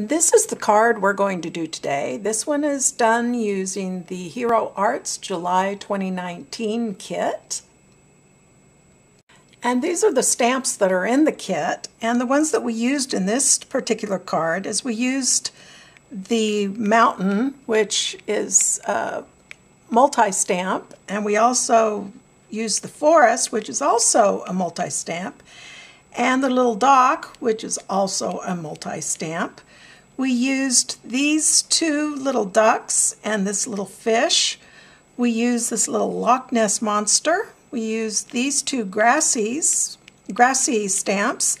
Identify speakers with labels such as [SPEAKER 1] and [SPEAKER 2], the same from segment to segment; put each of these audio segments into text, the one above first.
[SPEAKER 1] This is the card we're going to do today. This one is done using the Hero Arts July 2019 kit. And these are the stamps that are in the kit. And the ones that we used in this particular card is we used the mountain, which is a multi-stamp, and we also used the forest, which is also a multi-stamp, and the little dock, which is also a multi-stamp. We used these two little ducks and this little fish. We used this little Loch Ness monster. We used these two grassies, grassy stamps.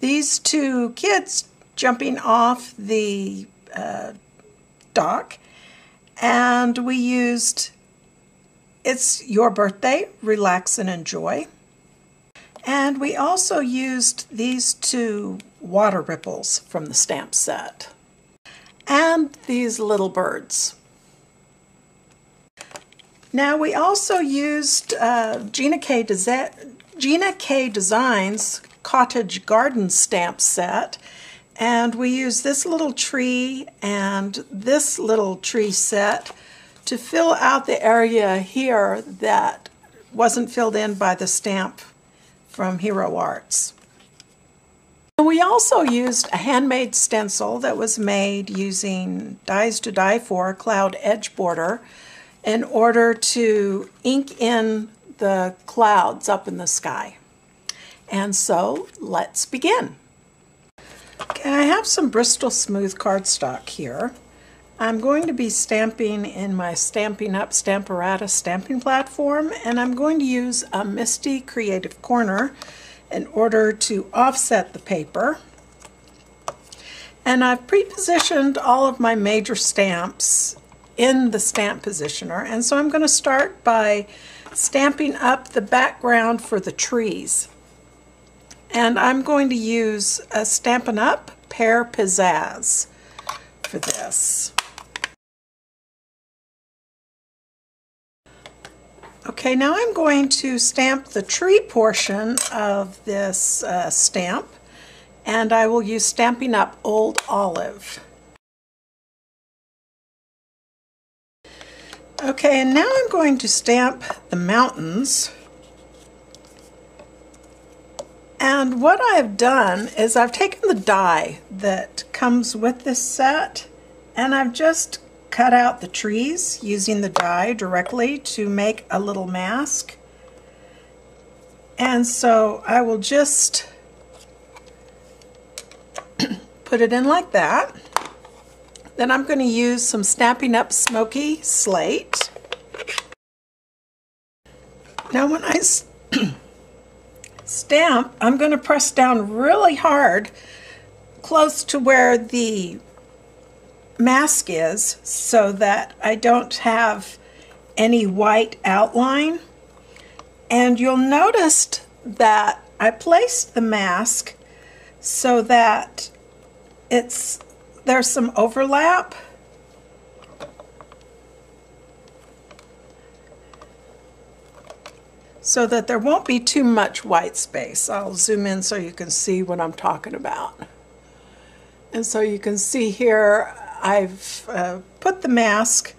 [SPEAKER 1] These two kids jumping off the uh, dock. And we used It's Your Birthday, Relax and Enjoy. And we also used these two water ripples from the stamp set and these little birds. Now we also used uh, Gina, K Gina K Designs Cottage Garden stamp set and we used this little tree and this little tree set to fill out the area here that wasn't filled in by the stamp from Hero Arts. We also used a handmade stencil that was made using Dies to Die For Cloud Edge Border in order to ink in the clouds up in the sky. And so let's begin. Okay, I have some Bristol Smooth cardstock here. I'm going to be stamping in my Stampin' Up! Stamparatus stamping platform, and I'm going to use a MISTI Creative Corner in order to offset the paper. And I've pre-positioned all of my major stamps in the stamp positioner. And so I'm going to start by stamping up the background for the trees. And I'm going to use a Stampin' Up! Pear Pizzazz for this. Okay, now I'm going to stamp the tree portion of this uh, stamp, and I will use Stamping Up! Old Olive. Okay, and now I'm going to stamp the mountains. And what I've done is I've taken the die that comes with this set, and I've just cut out the trees using the die directly to make a little mask. And so I will just put it in like that. Then I'm going to use some Stampin' Up! Smoky Slate. Now when I stamp, I'm going to press down really hard close to where the mask is so that I don't have any white outline. And you'll notice that I placed the mask so that it's there's some overlap. So that there won't be too much white space. I'll zoom in so you can see what I'm talking about. And so you can see here I've uh, put the mask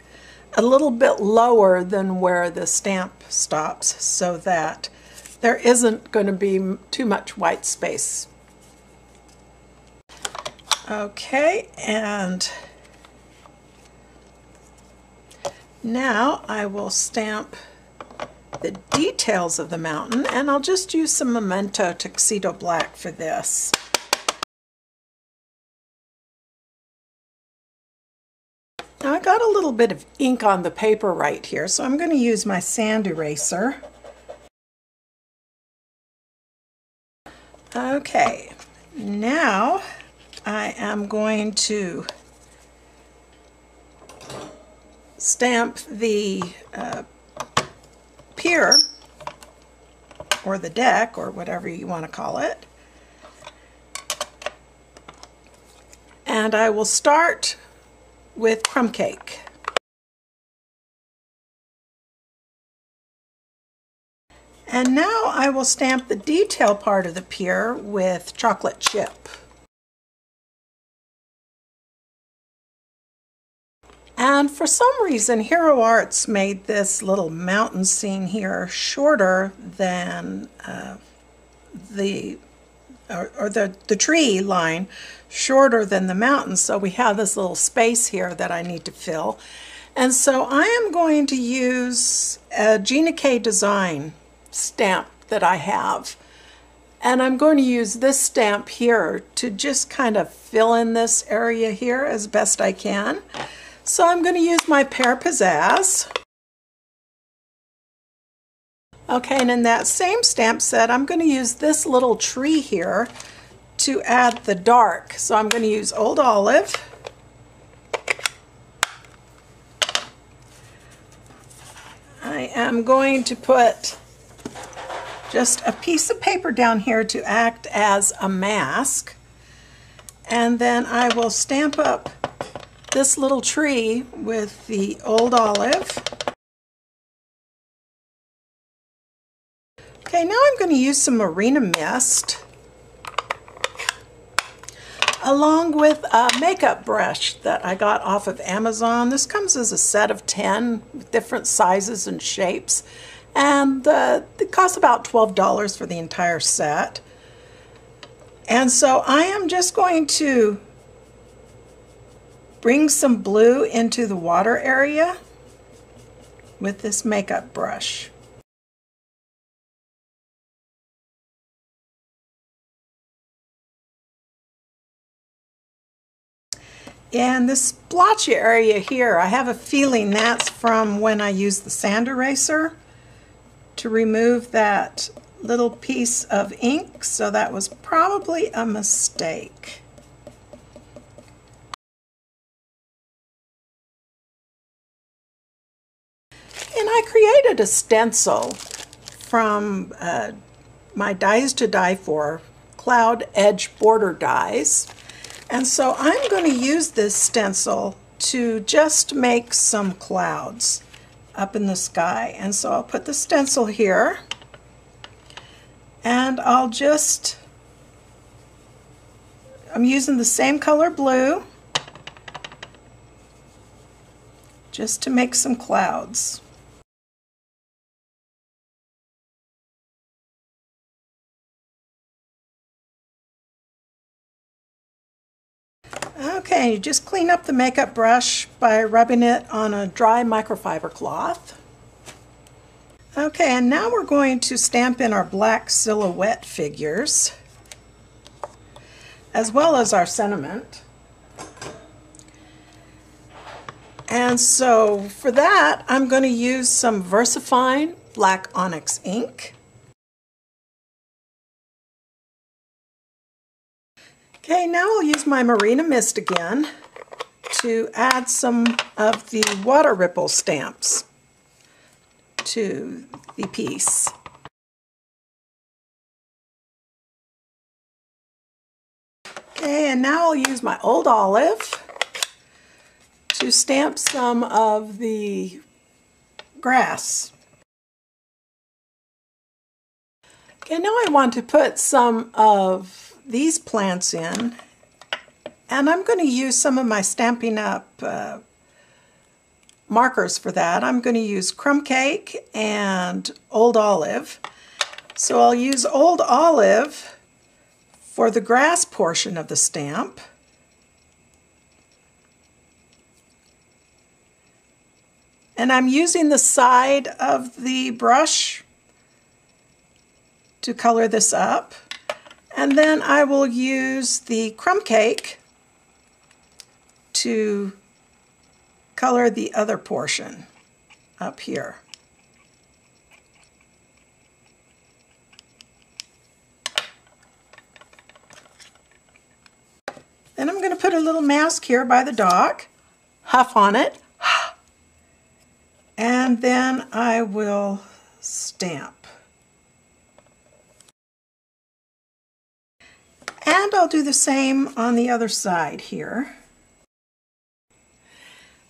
[SPEAKER 1] a little bit lower than where the stamp stops so that there isn't going to be too much white space. Okay, and now I will stamp the details of the mountain and I'll just use some Memento Tuxedo Black for this. Little bit of ink on the paper right here, so I'm going to use my sand eraser. Okay, now I am going to stamp the uh, pier or the deck or whatever you want to call it. And I will start with crumb cake. And now I will stamp the detail part of the pier with chocolate chip. And for some reason, Hero Arts made this little mountain scene here shorter than uh, the or, or, the, the tree line shorter than the mountain. So we have this little space here that I need to fill. And so I am going to use a Gina K design stamp that I have. And I'm going to use this stamp here to just kind of fill in this area here as best I can. So I'm going to use my Pear Pizzazz. Okay, and in that same stamp set, I'm going to use this little tree here to add the dark. So I'm going to use Old Olive. I am going to put just a piece of paper down here to act as a mask. And then I will stamp up this little tree with the Old Olive. Okay, now I'm going to use some Marina Mist along with a makeup brush that I got off of Amazon. This comes as a set of 10 with different sizes and shapes and uh, it costs about $12 for the entire set. And so I am just going to bring some blue into the water area with this makeup brush. And this splotchy area here, I have a feeling that's from when I used the sand eraser to remove that little piece of ink, so that was probably a mistake. And I created a stencil from uh, my dies to die for cloud edge border dies. And so I'm going to use this stencil to just make some clouds up in the sky. And so I'll put the stencil here and I'll just, I'm using the same color blue just to make some clouds. Okay, just clean up the makeup brush by rubbing it on a dry microfiber cloth. Okay, and now we're going to stamp in our black silhouette figures, as well as our sentiment. And so for that, I'm going to use some VersaFine Black Onyx ink. Okay, now I'll use my Marina Mist again to add some of the water ripple stamps to the piece. Okay, and now I'll use my Old Olive to stamp some of the grass. Okay, now I want to put some of these plants in and I'm going to use some of my Stampin' Up uh, markers for that. I'm going to use Crumb Cake and Old Olive. So I'll use Old Olive for the grass portion of the stamp. And I'm using the side of the brush to color this up. And then I will use the crumb cake to color the other portion up here. Then I'm going to put a little mask here by the dock, huff on it, and then I will stamp. And I'll do the same on the other side here.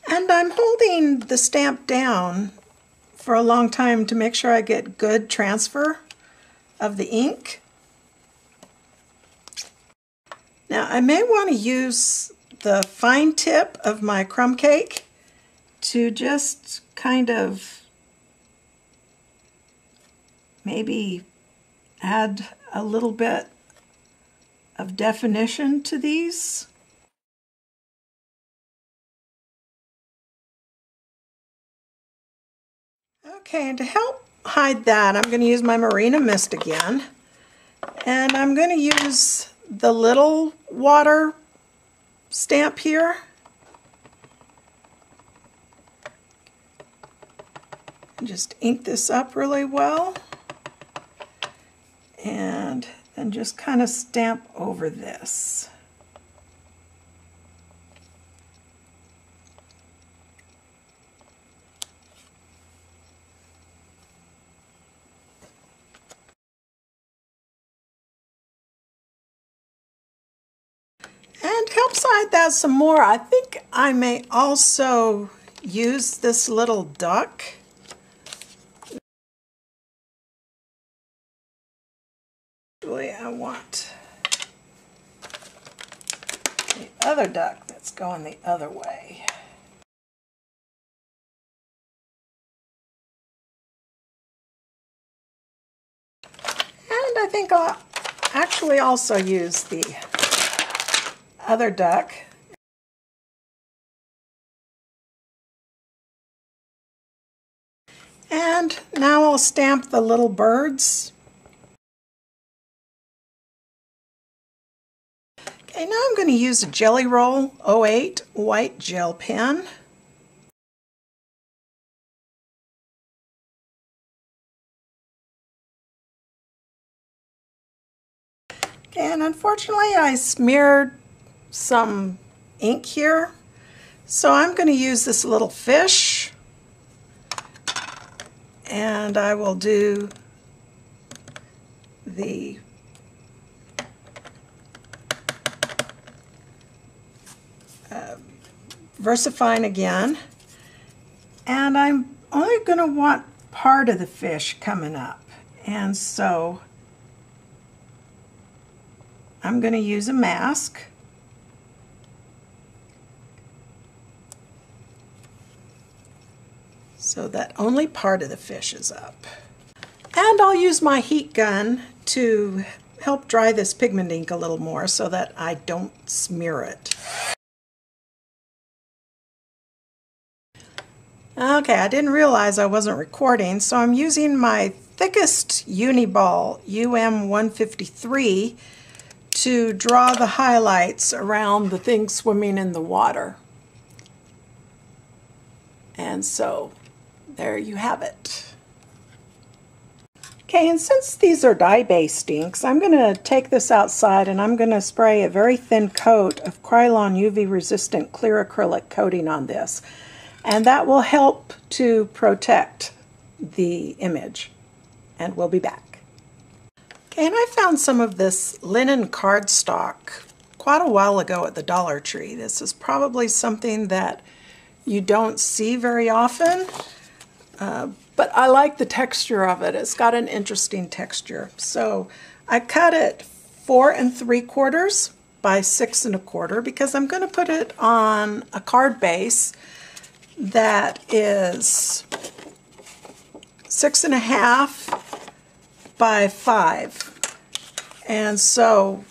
[SPEAKER 1] And I'm holding the stamp down for a long time to make sure I get good transfer of the ink. Now I may want to use the fine tip of my crumb cake to just kind of maybe add a little bit of definition to these. Okay, and to help hide that, I'm going to use my Marina Mist again. And I'm going to use the little water stamp here. Just ink this up really well. And then just kind of stamp over this. And help side that some more, I think I may also use this little duck. Actually, I want the other duck that's going the other way. And I think I'll actually also use the other duck. And now I'll stamp the little birds. Okay, now I'm going to use a Gelly Roll 08 white gel pen. And unfortunately I smeared some ink here. So I'm going to use this little fish and I will do the VersaFine again and I'm only going to want part of the fish coming up and so I'm going to use a mask so that only part of the fish is up. And I'll use my heat gun to help dry this pigment ink a little more so that I don't smear it. Okay, I didn't realize I wasn't recording, so I'm using my thickest Uniball UM153 to draw the highlights around the thing swimming in the water. And so there you have it. Okay, and since these are dye-based inks, I'm going to take this outside and I'm going to spray a very thin coat of Krylon UV-resistant clear acrylic coating on this. And that will help to protect the image. And we'll be back. Okay, and I found some of this linen cardstock quite a while ago at the Dollar Tree. This is probably something that you don't see very often. Uh, but I like the texture of it. It's got an interesting texture. So I cut it four and three quarters by six and a quarter because I'm going to put it on a card base that is six and a half by five. And so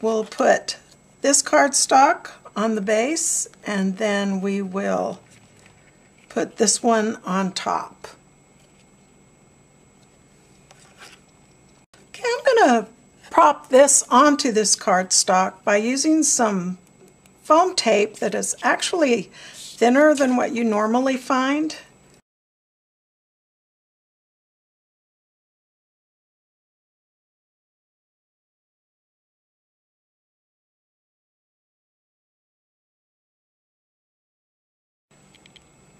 [SPEAKER 1] we'll put this cardstock on the base and then we will put this one on top. Okay, I'm going to prop this onto this cardstock by using some foam tape that is actually thinner than what you normally find.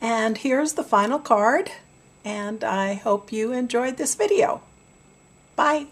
[SPEAKER 1] And here's the final card, and I hope you enjoyed this video. Bye.